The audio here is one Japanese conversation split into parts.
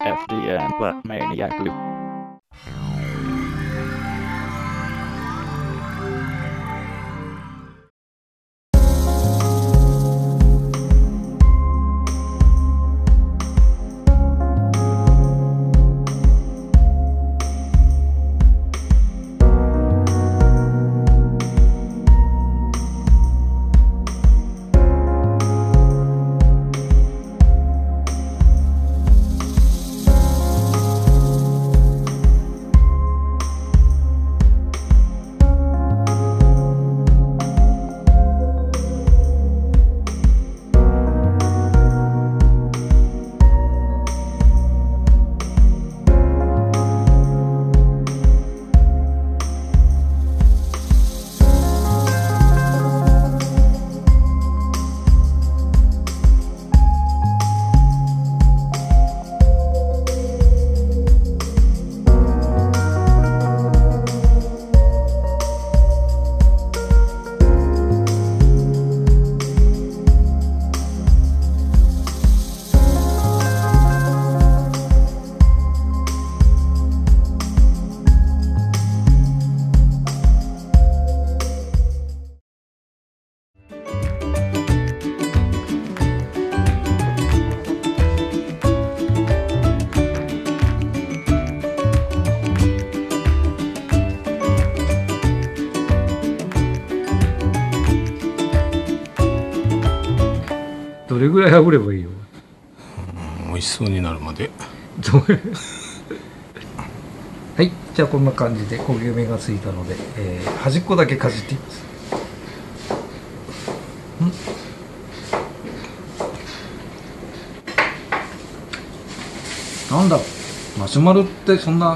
FDN but Maniac Loop.. どれぐらい炙ればいいよ？美味しそうになるまで。はいじゃあこんな感じで焦げ目がついたので、えー端っこだけかじっていきます。ん。なんだろう。マシュマロってそんな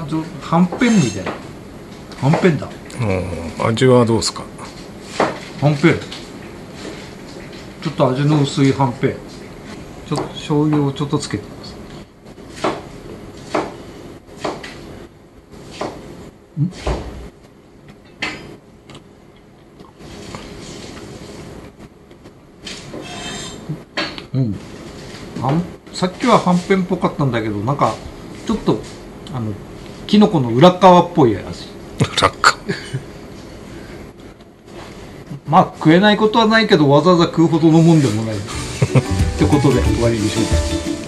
はんぺんみたいな。はんぺんだ。うん味はどうですか？はんぺんちょっと味の薄いはんぺんちょっと醤油をちょっとつけてます。ん？うん。はんさっきははんぺんっぽかったんだけどなんかちょっとあのきのこの裏側っぽい味。落下まあ食えないことはないけどわざわざ食うほどのもんでもない。ってことで終わりにしようか